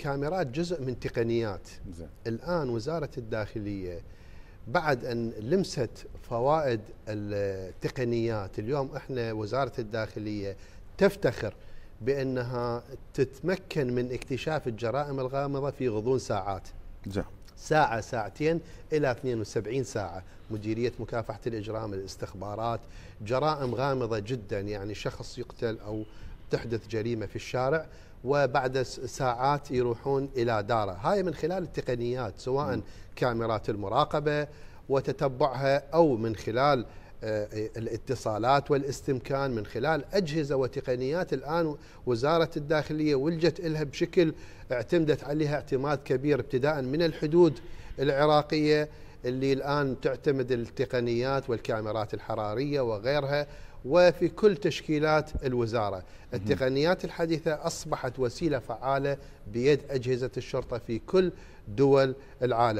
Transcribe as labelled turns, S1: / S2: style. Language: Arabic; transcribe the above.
S1: الكاميرات جزء من تقنيات.
S2: زين.
S1: الآن وزارة الداخلية بعد أن لمست فوائد التقنيات اليوم إحنا وزارة الداخلية تفتخر بأنها تتمكن من اكتشاف الجرائم الغامضة في غضون ساعات.
S2: زين.
S1: ساعة ساعتين إلى 72 ساعة. مديرية مكافحة الإجرام الاستخبارات جرائم غامضة جدا يعني شخص يقتل أو تحدث جريمة في الشارع. وبعد ساعات يروحون إلى دارة. هاي من خلال التقنيات سواء كاميرات المراقبة وتتبعها أو من خلال آه، الاتصالات والاستمكان من خلال أجهزة وتقنيات الآن وزارة الداخلية ولجت لها بشكل اعتمدت عليها اعتماد كبير ابتداء من الحدود العراقية اللي الآن تعتمد التقنيات والكاميرات الحرارية وغيرها وفي كل تشكيلات الوزارة. التقنيات الحديثة أصبحت وسيلة فعالة بيد أجهزة الشرطة في كل دول العالم.